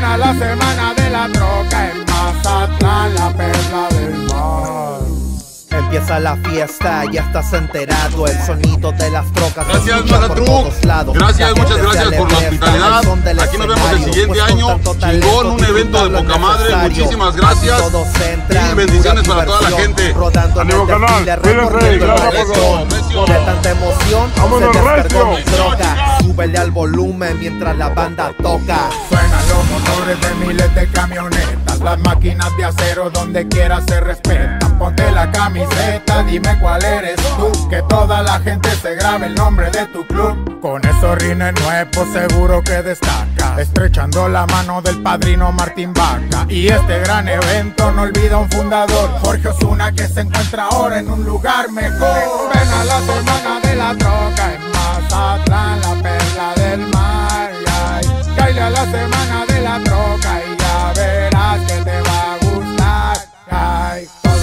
Buena la semana de la troca en Mazatlán, la perla del mar. Empieza la fiesta, ya estás enterado. El sonido de las trocas. Gracias, lados. Gracias, La muchas gracias por la hospitalidad. Aquí nos vemos el siguiente pues año. Chingón, un evento de poca madre. necesario. Muchísimas gracias. Todos entran, Y bendiciones para toda la gente. Rodando en el Ánimo, canal. De tanta emoción, se recio. mi troca. Súbele al volumen mientras la banda toca. Motores de miles de camionetas, las máquinas de acero donde quiera se respetan. Ponte la camiseta, dime cuál eres tú, que toda la gente se grabe el nombre de tu club. Con esos rines nuevos seguro que destaca, estrechando la mano del padrino Martín Vaca. Y este gran evento no olvida un fundador, Jorge Osuna, que se encuentra ahora en un lugar mejor. Ven a la semana de la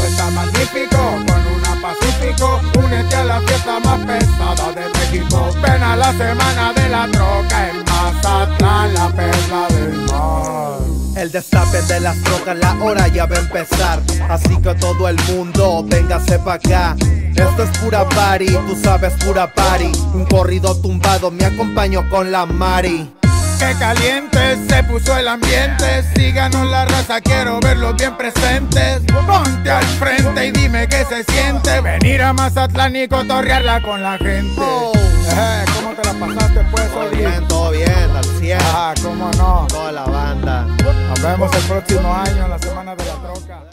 está magnífico con una Pacífico. Únete a la fiesta más pesada de México. Ven a la semana de la troca en Mazatlán, la perla del mar. El destape de las trocas, la hora ya va a empezar. Así que todo el mundo, véngase pa' acá. Esto es pura party, tú sabes pura party. Un corrido tumbado, me acompaño con la Mari. Que caliente se puso el ambiente. Síganos la raza, quiero verlos bien presentes. Ponte al frente y dime qué se siente. Venir a Mazatlán y cotorrearla con la gente. Oh. Eh, ¿Cómo te la pasaste, pues, Todo bien, todo bien, al 100. Ah, cómo no. Toda la banda. Nos vemos el próximo año en la semana de la troca.